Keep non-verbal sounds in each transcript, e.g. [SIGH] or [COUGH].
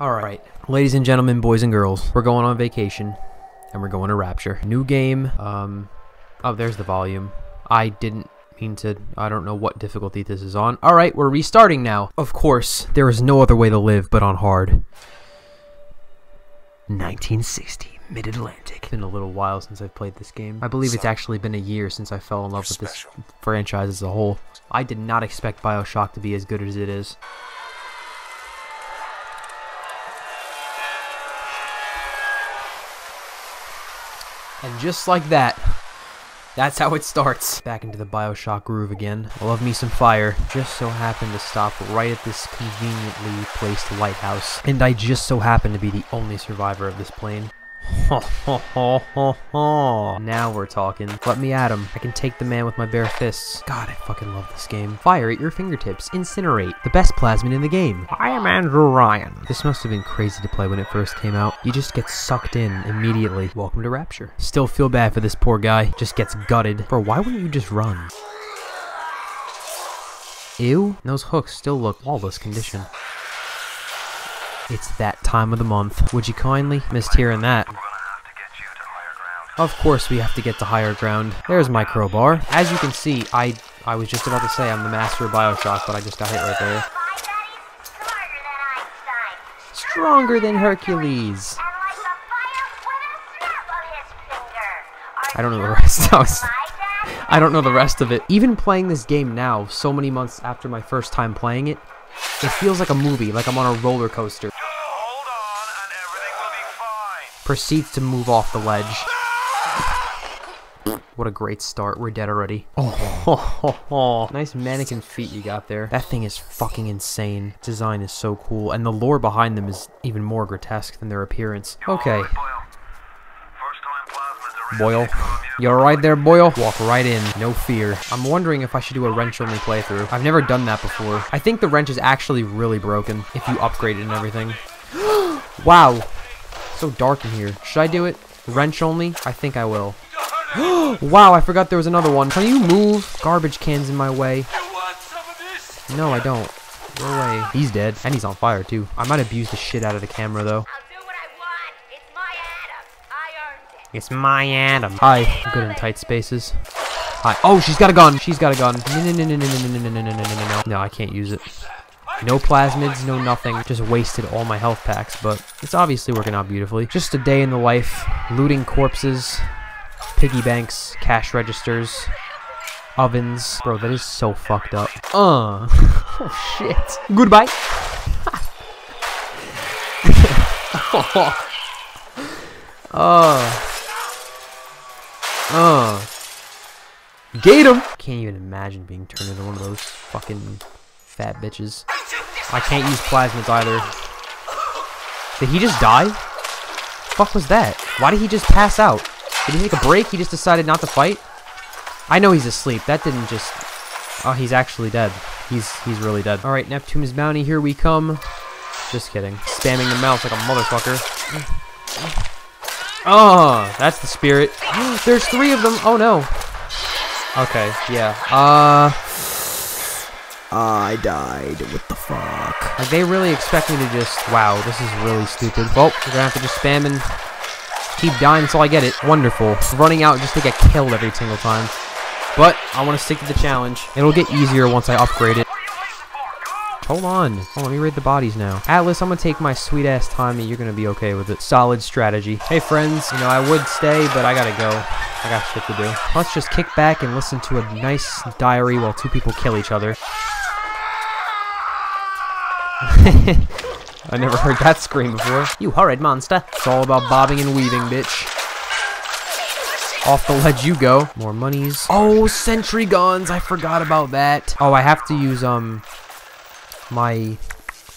Alright, ladies and gentlemen, boys and girls, we're going on vacation, and we're going to Rapture. New game, um, oh, there's the volume. I didn't mean to, I don't know what difficulty this is on. Alright, we're restarting now. Of course, there is no other way to live but on hard. 1960, Mid-Atlantic. It's been a little while since I've played this game. I believe it's actually been a year since I fell in love with this franchise as a whole. I did not expect Bioshock to be as good as it is. And just like that, that's how it starts. Back into the Bioshock groove again. I love me some fire. Just so happened to stop right at this conveniently placed lighthouse. And I just so happened to be the only survivor of this plane. [LAUGHS] now we're talking. Let me at him. I can take the man with my bare fists. God, I fucking love this game. Fire at your fingertips. Incinerate. The best plasmid in the game. I am Andrew Ryan. This must have been crazy to play when it first came out. You just get sucked in immediately. Welcome to Rapture. Still feel bad for this poor guy. Just gets gutted. Bro, why wouldn't you just run? Ew. Those hooks still look lawless condition. It's that time of the month. Would you kindly? Missed hearing that. Of course we have to get to higher ground. There's my crowbar. As you can see, I I was just about to say I'm the master of Bioshock, but I just got hit right there. Stronger than Hercules. I don't know the rest. [LAUGHS] I don't know the rest of it. Even playing this game now, so many months after my first time playing it, it feels like a movie, like I'm on a roller coaster proceeds to move off the ledge. What a great start. We're dead already. Oh, [LAUGHS] nice mannequin feet you got there. That thing is fucking insane. Design is so cool, and the lore behind them is even more grotesque than their appearance. Okay. Boyle. You alright there, Boyle? Walk right in. No fear. I'm wondering if I should do a wrench-only playthrough. I've never done that before. I think the wrench is actually really broken if you upgrade it and everything. [GASPS] wow so dark in here. Should I do it? Wrench only? I think I will. wow, I forgot there was another one. Can you move? Garbage cans in my way. No, I don't. Go away. He's dead. And he's on fire, too. I might abuse the shit out of the camera, though. It's my Adam. Hi. I'm good in tight spaces. Hi. Oh, she's got a gun. She's got a gun. No, no, no, no, no, no, no, no, no, no, no, no. No, I can't use it. No plasmids, no nothing. Just wasted all my health packs, but it's obviously working out beautifully. Just a day in the life, looting corpses, piggy banks, cash registers, ovens. Bro, that is so fucked up. Uh. [LAUGHS] oh, shit. Goodbye. oh. [LAUGHS] Uh. Gate him! Can't even imagine being turned into one of those fucking fat bitches. I can't use plasmids either. Did he just die? fuck was that? Why did he just pass out? Did he take a break? He just decided not to fight? I know he's asleep. That didn't just... Oh, he's actually dead. He's he's really dead. Alright, Neptune's bounty, here we come. Just kidding. Spamming the mouse like a motherfucker. Oh, that's the spirit. [GASPS] There's three of them. Oh, no. Okay, yeah. Uh... I died. What the fuck? Like, they really expect me to just... Wow, this is really stupid. Well, we're gonna have to just spam and keep dying until I get it. Wonderful. Running out just to get killed every single time. But, I want to stick to the challenge. It'll get easier once I upgrade it. Hold on. Oh, let me raid the bodies now. Atlas, I'm gonna take my sweet ass time and you're gonna be okay with it. Solid strategy. Hey friends, you know, I would stay, but I gotta go. I got shit to do. Let's just kick back and listen to a nice diary while two people kill each other. [LAUGHS] I never heard that scream before. You horrid monster. It's all about bobbing and weaving, bitch. Off the ledge you go. More monies. Oh, sentry guns. I forgot about that. Oh, I have to use, um, my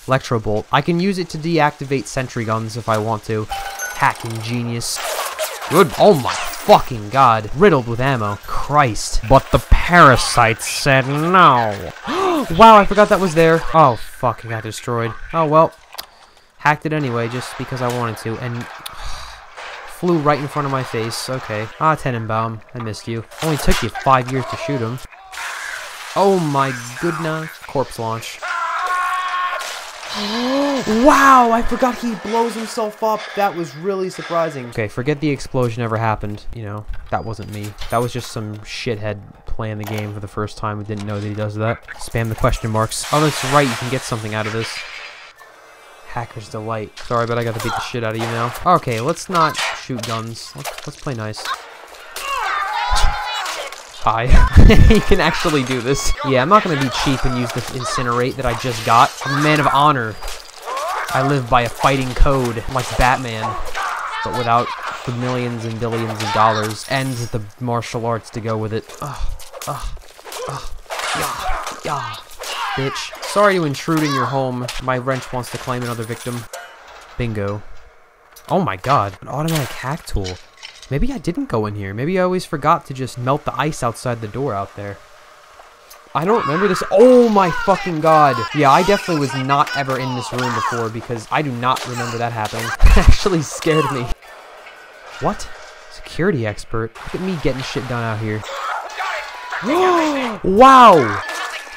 electro bolt. I can use it to deactivate sentry guns if I want to. Hacking genius. Good. Oh my fucking god. Riddled with ammo. Christ. But the parasites said no. [GASPS] wow, I forgot that was there. Oh, fuck, got destroyed. Oh, well. Hacked it anyway, just because I wanted to, and [SIGHS] flew right in front of my face. Okay. Ah, Tenenbaum, I missed you. Only took you five years to shoot him. Oh my goodness. Corpse launch. Wow, I forgot he blows himself up. That was really surprising. Okay, forget the explosion ever happened. You know, that wasn't me. That was just some shithead playing the game for the first time who didn't know that he does that. Spam the question marks. Oh, that's right, you can get something out of this. Hacker's Delight. Sorry, but I got to beat the shit out of you now. Okay, let's not shoot guns. Let's, let's play nice. Hi. [LAUGHS] you can actually do this. Yeah, I'm not to be cheap and use the Incinerate that I just got. I'm a man of honor. I live by a fighting code, like Batman, but without the millions and billions of dollars and the martial arts to go with it. Ugh, ugh, ugh, yeah, yeah. Bitch. Sorry to intrude in your home. My wrench wants to claim another victim. Bingo. Oh my god, an automatic hack tool. Maybe I didn't go in here. Maybe I always forgot to just melt the ice outside the door out there. I don't remember this. Oh my fucking god. Yeah, I definitely was not ever in this room before because I do not remember that happening. [LAUGHS] It actually scared me. What? Security expert? Look at me getting shit done out here. [GASPS] wow!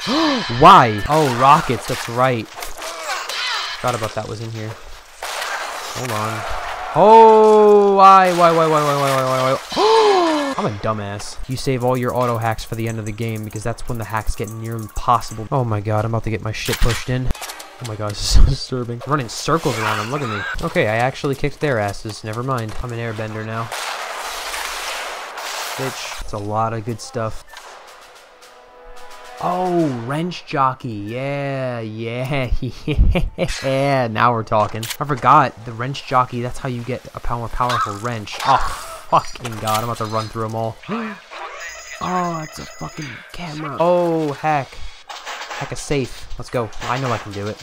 [GASPS] Why? Oh, rockets, that's right. Forgot about that was in here. Hold on. Oh, why, why, why, why, why, why, why, why, why? [GASPS] I'm a dumbass. You save all your auto hacks for the end of the game because that's when the hacks get near impossible. Oh my god, I'm about to get my shit pushed in. Oh my god, [LAUGHS] this is so disturbing. I'm running circles around them, look at me. Okay, I actually kicked their asses. Never mind. I'm an airbender now. Bitch, it's a lot of good stuff. Oh, wrench jockey. Yeah, yeah, [LAUGHS] yeah. Now we're talking. I forgot the wrench jockey. That's how you get a more powerful wrench. Oh, fucking god. I'm about to run through them all. [GASPS] oh, it's a fucking camera. Oh, heck. Heck a safe. Let's go. I know I can do it.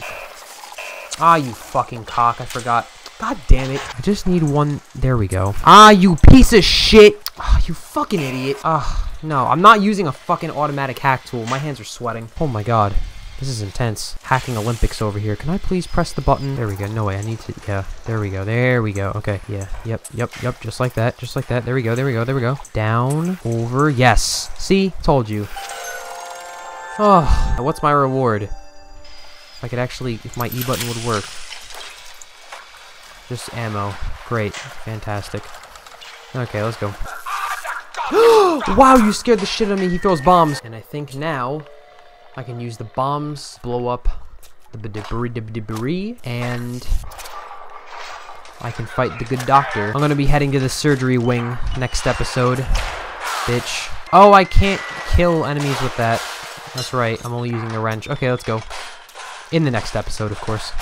Ah, you fucking cock. I forgot. God damn it. I just need one. There we go. Ah, you piece of shit. Ah, you fucking idiot. Ah. No, I'm not using a fucking automatic hack tool. My hands are sweating. Oh my god. This is intense. Hacking Olympics over here. Can I please press the button? There we go. No way. I need to... Yeah. There we go. There we go. Okay. Yeah. Yep. Yep. Yep. Just like that. Just like that. There we go. There we go. There we go. Down. Over. Yes. See? Told you. Oh. What's my reward? If I could actually... If my E button would work. Just ammo. Great. Fantastic. Okay. Let's go. [GASPS] wow, you scared the shit out of me. He throws bombs. And I think now I can use the bombs, blow up the debris, debris, and I can fight the good doctor. I'm gonna be heading to the surgery wing next episode. Bitch. Oh, I can't kill enemies with that. That's right, I'm only using the wrench. Okay, let's go. In the next episode, of course.